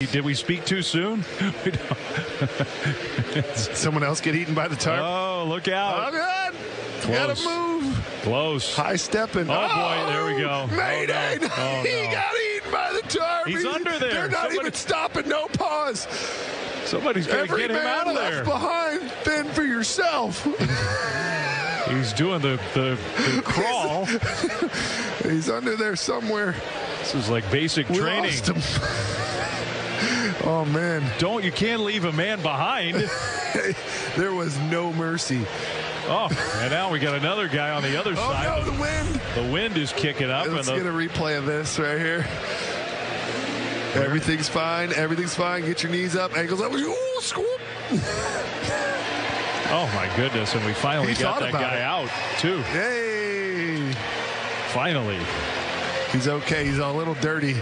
Did we speak too soon? Someone else get eaten by the tarp. oh, look out. Oh, God. Gotta Close. move. Close. High stepping. Oh, boy, there we oh, go. Mayday. Oh, no. Oh, he no. got eaten by the tarp. He's under there. They're not Somebody- even stopping. No pause. Somebody's got to get him out of there. behind. Fend for yourself. He's doing the, the, the crawl. He's under there somewhere. This is like basic We training. Oh, man. Don't you can't leave a man behind. There was no mercy. Oh, and now we got another guy on the other Oh, side. no, the wind. The wind is kicking up, Let's get a replay of this right here. Everything's fine. Everything's fine. Get your knees up, ankles up. Ooh, scoop. oh my goodness! And we finally He got that guy it. out too. Hey. Finally, He's okay. He's a little dirty.